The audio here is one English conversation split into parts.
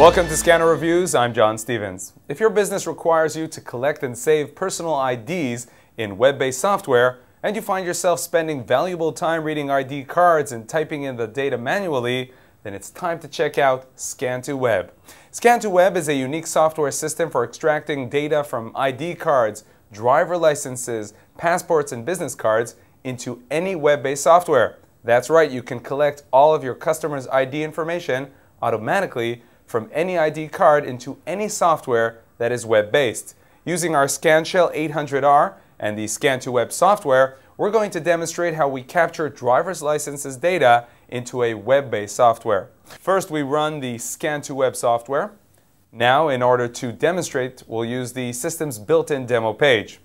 Welcome to Scanner Reviews. I'm John Stevens. If your business requires you to collect and save personal IDs in web-based software, and you find yourself spending valuable time reading ID cards and typing in the data manually, then it's time to check out Scan2Web. Scan2Web is a unique software system for extracting data from ID cards, driver licenses, passports, and business cards into any web-based software. That's right, you can collect all of your customers' ID information automatically from any ID card into any software that is web-based. Using our ScanShell 800R and the Scan2Web software, we're going to demonstrate how we capture driver's licenses data into a web-based software. First, we run the Scan2Web software. Now, in order to demonstrate, we'll use the system's built-in demo page.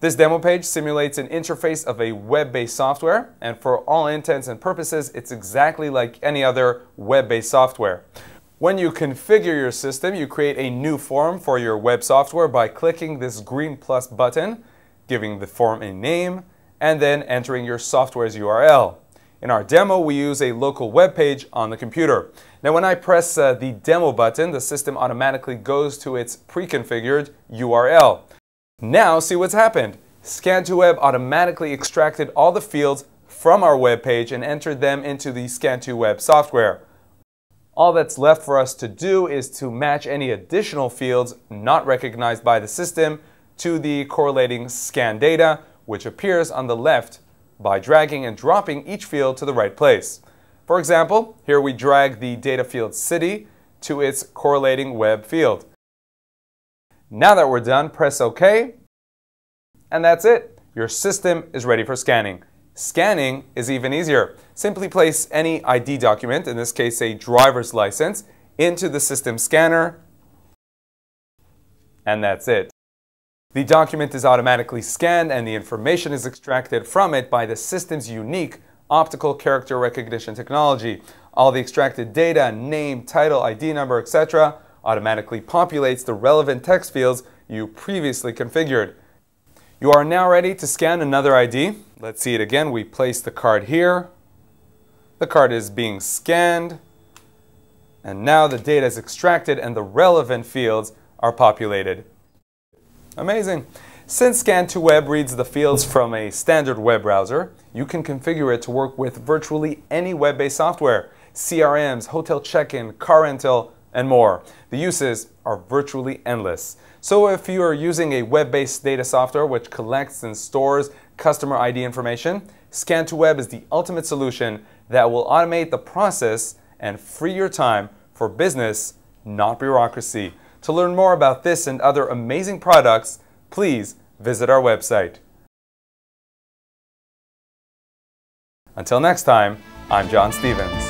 This demo page simulates an interface of a web-based software, and for all intents and purposes, it's exactly like any other web-based software. When you configure your system, you create a new form for your web software by clicking this green plus button, giving the form a name, and then entering your software's URL. In our demo, we use a local web page on the computer. Now, when I press uh, the demo button, the system automatically goes to its pre-configured URL. Now, see what's happened. Scan2Web automatically extracted all the fields from our web page and entered them into the Scan2Web software. All that's left for us to do is to match any additional fields not recognized by the system to the correlating scan data, which appears on the left by dragging and dropping each field to the right place. For example, here we drag the data field city to its correlating web field. Now that we're done, press OK, and that's it. Your system is ready for scanning. Scanning is even easier. Simply place any ID document, in this case a driver's license, into the system scanner, and that's it. The document is automatically scanned and the information is extracted from it by the system's unique optical character recognition technology. All the extracted data, name, title, ID number, etc. automatically populates the relevant text fields you previously configured. You are now ready to scan another ID. Let's see it again. We place the card here. The card is being scanned. And now the data is extracted and the relevant fields are populated. Amazing. Since Scan2Web reads the fields from a standard web browser, you can configure it to work with virtually any web-based software, CRMs, hotel check-in, car rental, and more. The uses are virtually endless. So if you are using a web-based data software which collects and stores customer ID information, Scan2Web is the ultimate solution that will automate the process and free your time for business, not bureaucracy. To learn more about this and other amazing products, please visit our website. Until next time, I'm John Stevens.